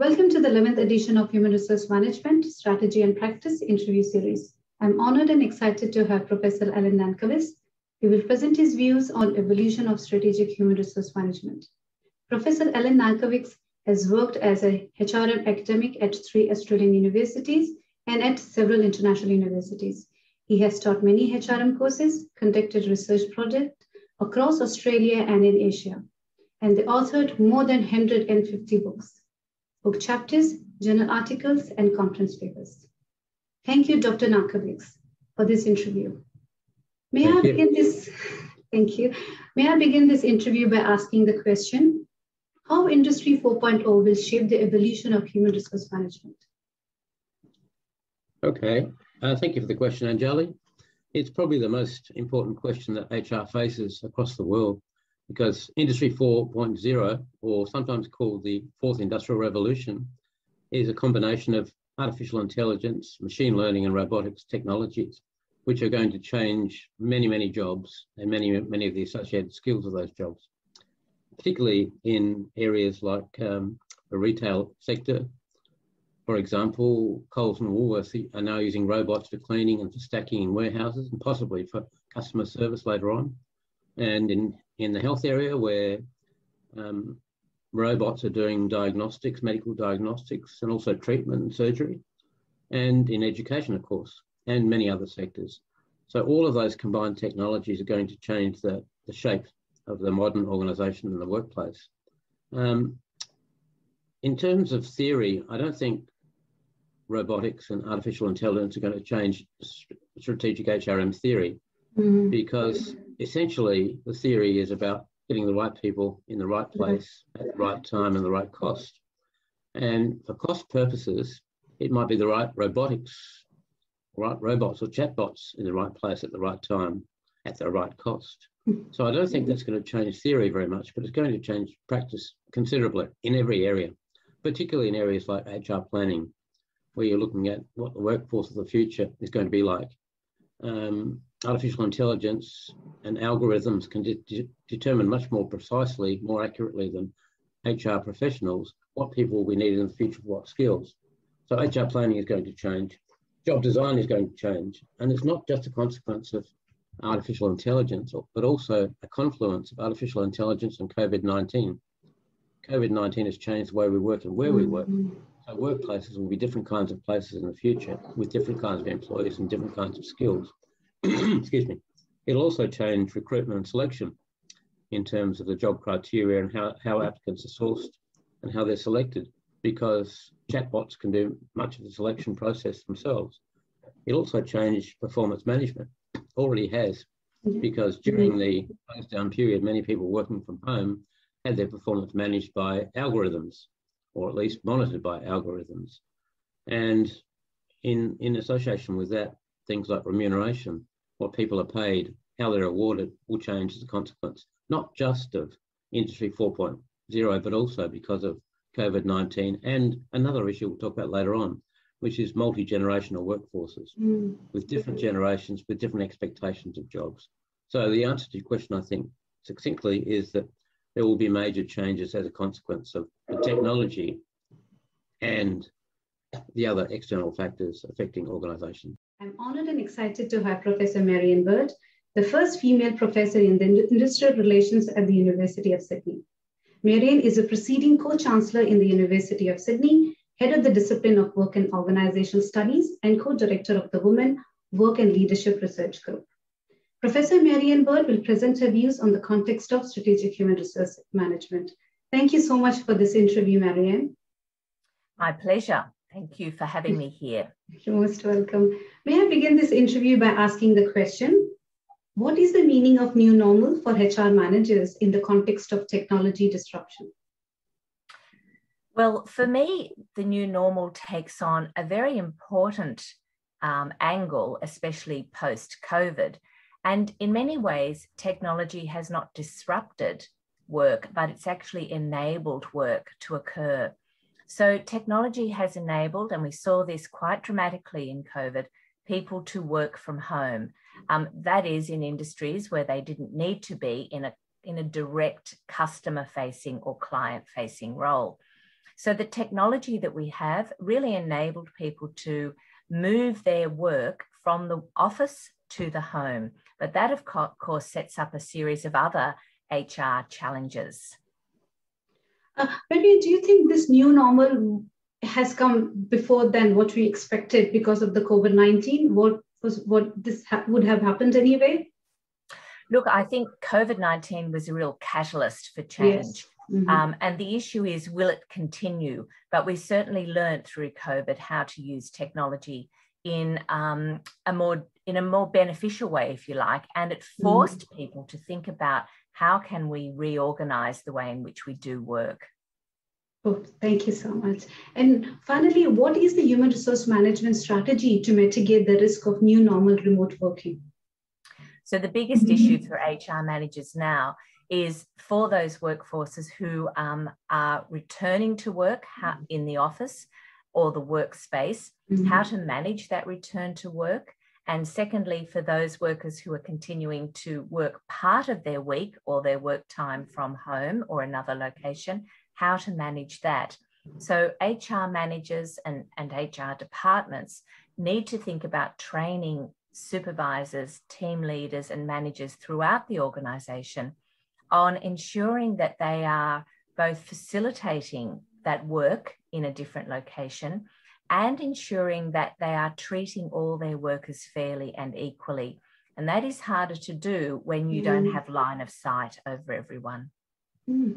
Welcome to the 11th edition of Human Resource Management Strategy and Practice Interview Series. I'm honored and excited to have Professor Alan Nankervis. He will present his views on evolution of strategic human resource management. Professor Alan Nankervis has worked as a HRM academic at three Australian universities and at several international universities. He has taught many HRM courses, conducted research projects across Australia and in Asia, and they authored more than 150 books book chapters, journal articles, and conference papers. Thank you, Dr. Nankervis, for this interview. May thank I begin you. this? Thank you. May I begin this interview by asking the question, how Industry 4.0 will shape the evolution of human resource management? Okay, uh, thank you for the question, Anjali. It's probably the most important question that HR faces across the world because Industry 4.0, or sometimes called the fourth industrial revolution, is a combination of artificial intelligence, machine learning, and robotics technologies, which are going to change many, many jobs and many, many of the associated skills of those jobs, particularly in areas like um, the retail sector. For example, Coles and Woolworths are now using robots for cleaning and for stacking in warehouses and possibly for customer service later on. And in in the health area where um, robots are doing diagnostics, medical diagnostics, and also treatment and surgery, and in education, of course, and many other sectors. So all of those combined technologies are going to change the, the shape of the modern organization and the workplace. Um, in terms of theory, I don't think robotics and artificial intelligence are going to change strategic HRM theory mm-hmm. because essentially the theory is about getting the right people in the right mm-hmm. place at the right time and the right cost. And for cost purposes, it might be the right robotics, right robots or chatbots in the right place at the right time at the right cost. Mm-hmm. So I don't think that's going to change theory very much, but it's going to change practice considerably in every area, particularly in areas like HR planning, where you're looking at what the workforce of the future is going to be like. Um, artificial intelligence and algorithms can de determine much more precisely, more accurately than HR professionals, what people we need in the future for what skills. So HR planning is going to change. Job design is going to change. And it's not just a consequence of artificial intelligence, but also a confluence of artificial intelligence and COVID-19. COVID-19 has changed the way we work and where we work. Mm-hmm. So workplaces will be different kinds of places in the future with different kinds of employees and different kinds of skills. excuse me, it'll also change recruitment and selection in terms of the job criteria and how, how applicants are sourced and how they're selected because chatbots can do much of the selection process themselves. It also changed performance management, already has, mm-hmm. because during the close down period, many people working from home had their performance managed by algorithms, or at least monitored by algorithms. And in, in association with that, things like remuneration what people are paid, how they're awarded will change as a consequence, not just of Industry 4.0, but also because of COVID 19 and another issue we'll talk about later on, which is multi generational workforces mm. with different generations, with different expectations of jobs. So, the answer to your question, I think, succinctly, is that there will be major changes as a consequence of the technology and the other external factors affecting organisations. I'm honored and excited to have Professor Marian Baird, the first female professor in the industrial relations at the University of Sydney. Marian is a preceding co-chancellor in the University of Sydney, head of the discipline of work and organizational studies, and co-director of the Women Work and Leadership Research Group. Professor Marian Baird will present her views on the context of strategic human resource management. Thank you so much for this interview, Marian. My pleasure. Thank you for having me here. You're most welcome. May I begin this interview by asking the question What is the meaning of new normal for HR managers in the context of technology disruption? Well, for me, the new normal takes on a very important um, angle, especially post COVID. And in many ways, technology has not disrupted work, but it's actually enabled work to occur. So technology has enabled, and we saw this quite dramatically in COVID, people to work from home. Um, that is in industries where they didn't need to be in a in a direct customer facing or client facing role. So the technology that we have really enabled people to move their work from the office to the home. But that, of course, sets up a series of other HR challenges. Uh, do you think this new normal has come before than what we expected because of the COVID 19? What was what this ha- would have happened anyway? Look, I think COVID 19 was a real catalyst for change. Yes. Mm-hmm. Um, and the issue is, will it continue? But we certainly learned through COVID how to use technology in um, a more in a more beneficial way, if you like, and it mm-hmm. forced mm-hmm. people to think about how can we reorganize the way in which we do work. Oh, thank you so much. And finally, what is the human resource management strategy to mitigate the risk of new normal remote working? So the biggest mm-hmm. issue for HR managers now is for those workforces who um, are returning to work in the office or the workspace, mm-hmm. how to manage that return to work. And secondly, for those workers who are continuing to work part of their week or their work time from home or another location, how to manage that. So, HR managers and, and HR departments need to think about training supervisors, team leaders, and managers throughout the organization on ensuring that they are both facilitating that work in a different location and ensuring that they are treating all their workers fairly and equally. And that is harder to do when you mm. don't have line of sight over everyone. Mm.